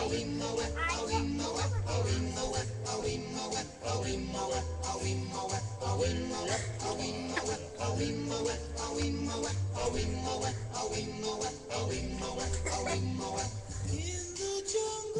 In the jungle,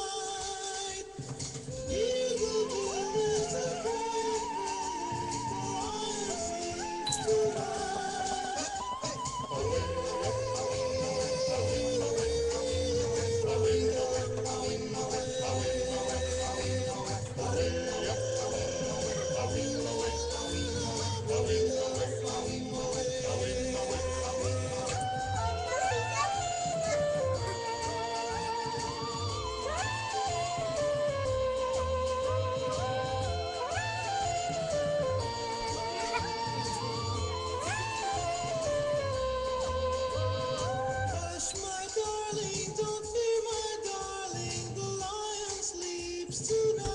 tonight.